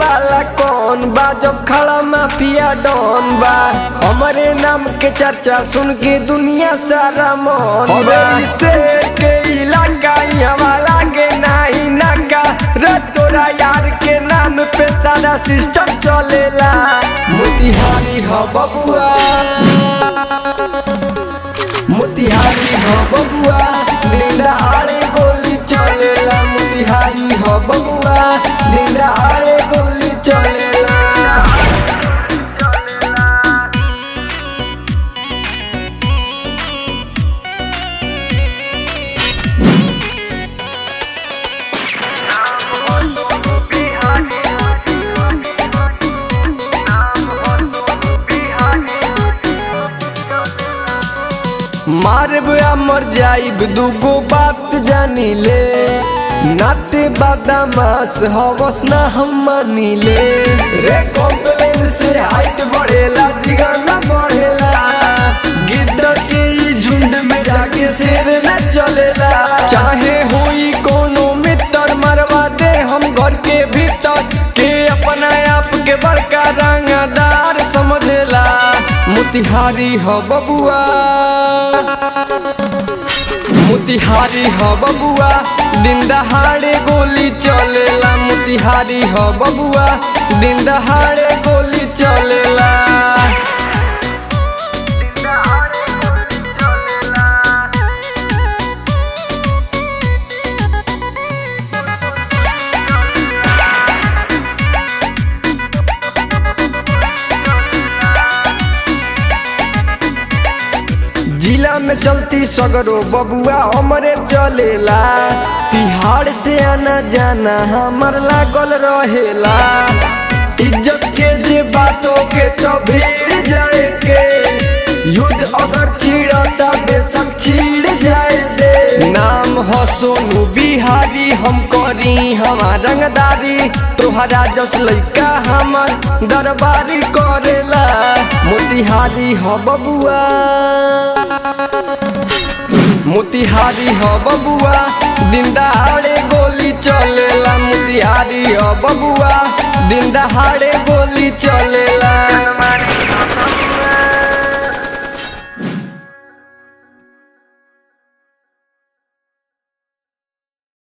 वाला कौन बा जब खड़ा माफिया डॉन बा? हमारे नाम के चर्चा सुन के दुनिया सारा मौन बा। से के इलाका यहाँ लागे नाही नाका। रे तोरा यार के नाम पे सारा सिस्टम चलेला। मोतिहारी हो बबुआ। मोतिहारी हो बबुआ। चलेला मारब आ मर जाइब दूगो बात जानी ले। नाते बादामास हवस ना हम मानी ले रे कॉम्प्लेन से हाइट बढ़ेला जिगाना बढ़ेला। गिद्ध के ई झुंड में जाके शेर न चलेला। चाहे होई कोनो मित्र, मरवा दे हम घर के भीतर। के अपना आप के बड़का रंगदार समझेला। मोतिहारी हो बबुआ। मोतिहारी हो बबुआ दिन दहाड़े गोली चलेला। मोतिहारी हो बबुआ दिन दहाड़े गोली चलेला। जिला में चलती सगरो बबुआ हमरे चलेला। तिहाड़ से आना जाना हमर लागल रहेला। इज़्ज़त के जे बातों के तो भीड़ जाए के युद्ध अगर छिड़ता बेशक छिड़ जाए दे नाम हो सोनू, बिहारी हम करी हमार रंगदारी। तोहरा जस लइका हमर दरबारी करेला। मोतिहारी हो बबुआ। मोतिहारी हो बबुआ दिन दहाड़े गोली चलेला मोतिहारी हो बबुआ दिन दहाड़े